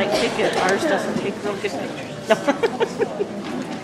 like ticket. Ours doesn't take real good pictures. No.